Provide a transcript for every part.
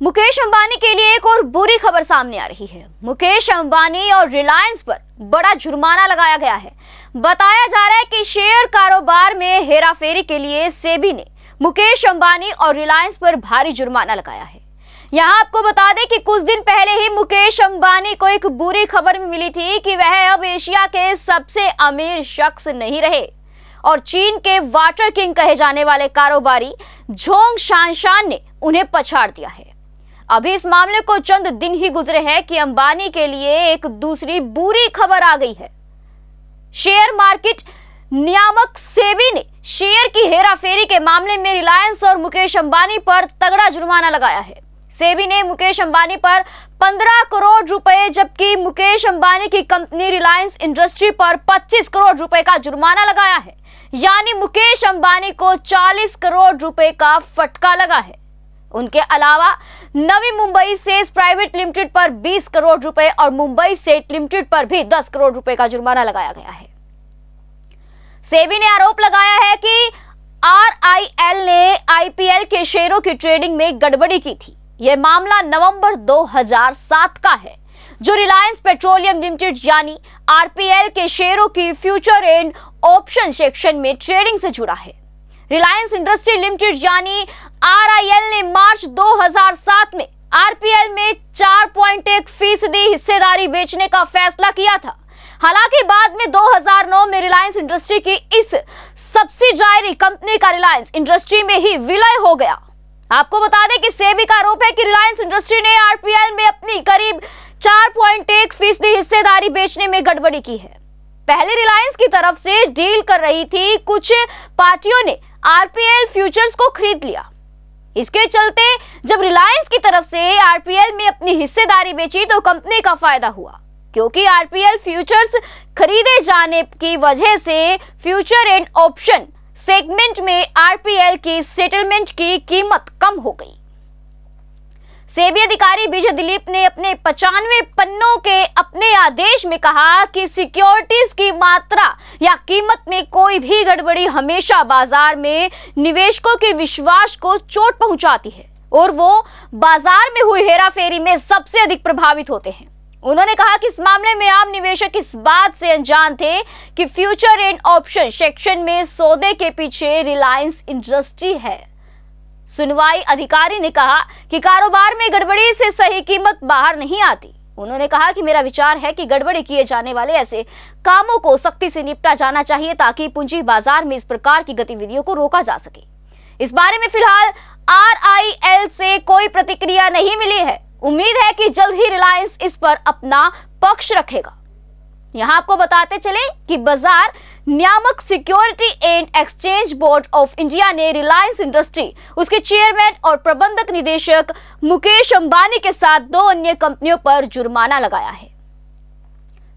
मुकेश अंबानी के लिए एक और बुरी खबर सामने आ रही है। मुकेश अंबानी और रिलायंस पर बड़ा जुर्माना लगाया गया है। बताया जा रहा है कि शेयर कारोबार में हेराफेरी के लिए सेबी ने मुकेश अंबानी और रिलायंस पर भारी जुर्माना लगाया है। यहाँ आपको बता दें कि कुछ दिन पहले ही मुकेश अंबानी को एक बुरी खबर मिली थी कि वह अब एशिया के सबसे अमीर शख्स नहीं रहे और चीन के वाटर किंग कहे जाने वाले कारोबारी झोंग शानशान ने उन्हें पछाड़ दिया है। अभी इस मामले को चंद दिन ही गुजरे हैं कि अंबानी के लिए एक दूसरी बुरी खबर आ गई है। शेयर मार्केट नियामक सेबी ने शेयर की हेराफेरी के मामले में रिलायंस और मुकेश अंबानी पर तगड़ा जुर्माना लगाया है। सेबी ने मुकेश अंबानी पर 15 करोड़ रुपए, जबकि मुकेश अंबानी की कंपनी रिलायंस इंडस्ट्री पर 25 करोड़ रुपए का जुर्माना लगाया है। यानी मुकेश अंबानी को 40 करोड़ रुपए का फटका लगा है। उनके अलावा नवी मुंबई से प्राइवेट लिमिटेड पर 20 करोड़ रुपए और मुंबई सेट लिमिटेड पर भी 10 करोड़ रुपए का जुर्माना लगाया गया है। सेबी ने आरोप लगाया है कि आरआईएल ने आईपीएल के शेयरों की ट्रेडिंग में गड़बड़ी की थी। यह मामला नवंबर 2007 का है, जो रिलायंस पेट्रोलियम लिमिटेड यानी आरपीएल के शेयरों की फ्यूचर एंड ऑप्शन सेक्शन में ट्रेडिंग से जुड़ा है। रिलायंस इंडस्ट्री लिमिटेड यानी आरआईएल ने मार्च 2007 में आरपीएल में 4.1 फ़ीसदी हिस्सेदारी बेचने का फैसला किया था। हालाँकि बाद में 2009 में रिलायंस इंडस्ट्री की इस सब्सिडायरी कंपनी का रिलायंस इंडस्ट्री में ही विलय हो गया। आपको बता दें कि सेबी का आरोप है कि रिलायंस इंडस्ट्री ने आरपीएल में अपनी करीब 4.1 फ़ीसदी हिस्सेदारी बेचने में गड़बड़ी की है। पहले रिलायंस की तरफ़ से डील कर रही थी, कुछ पार्टियों ने आरपीएल फ्यूचर्स को खरीद लिया। इसके चलते, जब रिलायंस की तरफ़ से आरपीएल में अपनी हिस्सेदारी बेची तो कंपनी का फ़ायदा हुआ। क्योंकि आरपीएल फ्यूचर्स खरीदे जाने की वजह से फ्यूचर एंड ऑप्शन सेगमेंट में आरपीएल की सेटलमेंट की कीमत कम हो गई। सेबी अधिकारी विजय दिलीप ने अपने पचानवे पन्नों के अपने आदेश में कहा कि सिक्योरिटीज की मात्रा या कीमत में कोई भी गड़बड़ी हमेशा बाज़ार में निवेशकों के विश्वास को चोट पहुंचाती है और वो बाज़ार में हुई हेराफेरी में सबसे अधिक प्रभावित होते हैं। उन्होंने कहा कि इस मामले में आम निवेशक इस बात से अनजान थे कि फ्यूचर एंड ऑप्शन सेक्शन में सौदे के पीछे रिलायंस इंडस्ट्री है। सुनवाई अधिकारी ने कहा कि कारोबार में गड़बड़ी से सही कीमत बाहर नहीं आती। उन्होंने कहा कि मेरा विचार है कि गड़बड़ी किए जाने वाले ऐसे कामों को सख्ती से निपटा जाना चाहिए ताकि पूंजी बाज़ार में इस प्रकार की गतिविधियों को रोका जा सके। इस बारे में फ़िलहाल आरआईएल से कोई प्रतिक्रिया नहीं मिली है। उम्मीद है कि जल्द ही रिलायंस इस पर अपना पक्ष रखेगा। यहाँ आपको बताते चले कि बाज़ार नियामक security and exchange board of India ने रिलायंस इंडस्ट्री, उसके चेयरमैन और प्रबंधक निदेशक मुकेश अंबानी के साथ दो अन्य कंपनियों पर जुर्माना लगाया है।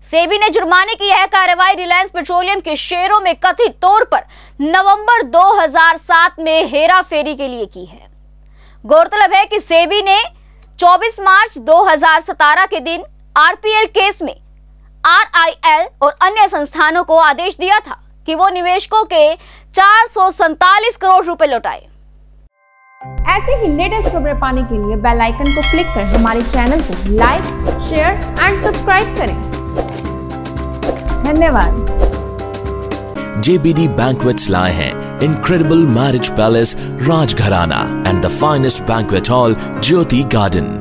सेबी ने जुर्माने की यह कार्रवाई रिलायंस पेट्रोलियम के शेयरों में कथित तौर पर नवंबर 2007 में हेरा फेरी के लिए की है। गौरतलब है कि सेबी ने 24 मार्च 2017 के दिन आरपीएल केस में आरआईएल और अन्य संस्थानों को आदेश दिया था कि वो निवेशकों के चार करोड़ रुपए लौटाए। ऐसे ही लेटेस्ट खबरें पाने के लिए बेल आइकन को क्लिक कर हमारे चैनल को लाइक शेयर एंड सब्सक्राइब करें। धन्यवाद। JBD Banquets lie हैं incredible marriage palace Rajgharana and the finest banquet hall Jyoti Garden.